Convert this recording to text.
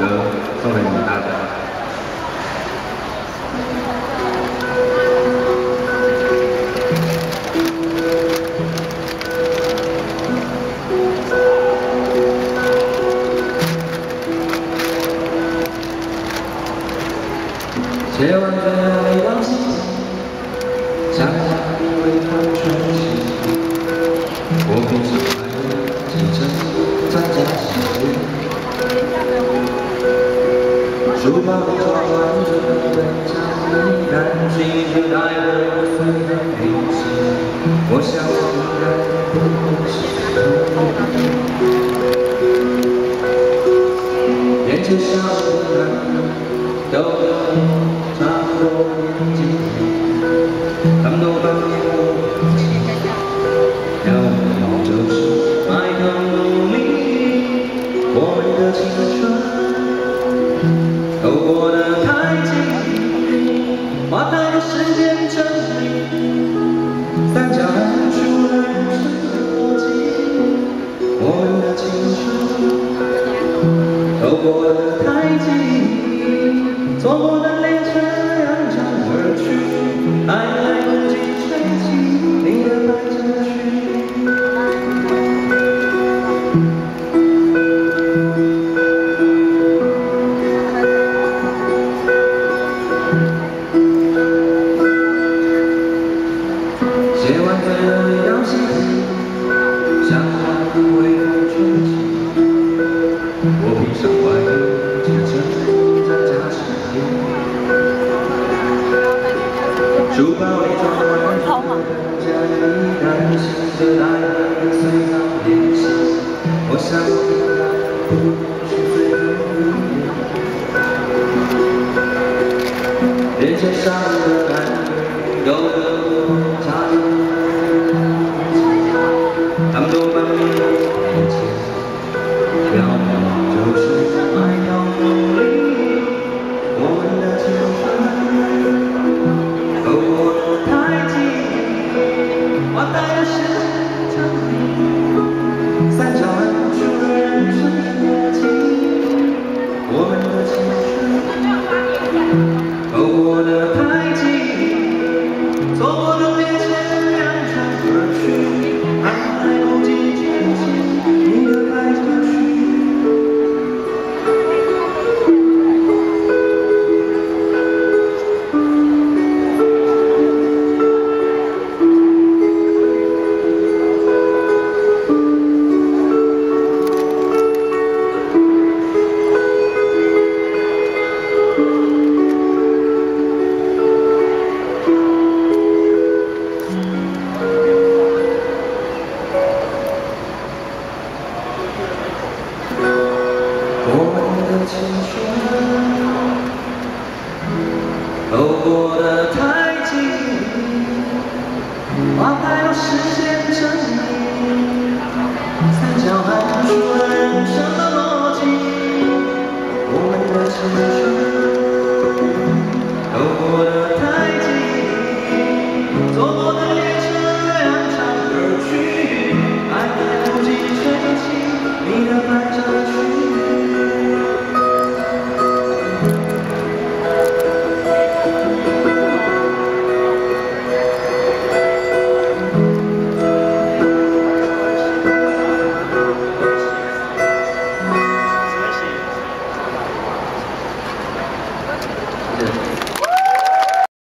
歌送给你们大家。写完最书包里装满着文章，感情就带我随着飞行。我想应该不是眼前小的人都都过得太急，花太多时间整理，三角函数的人生逻辑，我们的青春都过得太急，错过人生。上的男人有个家人，他们都把你牵。青春都过得太急，花太多时间整理，三角函数。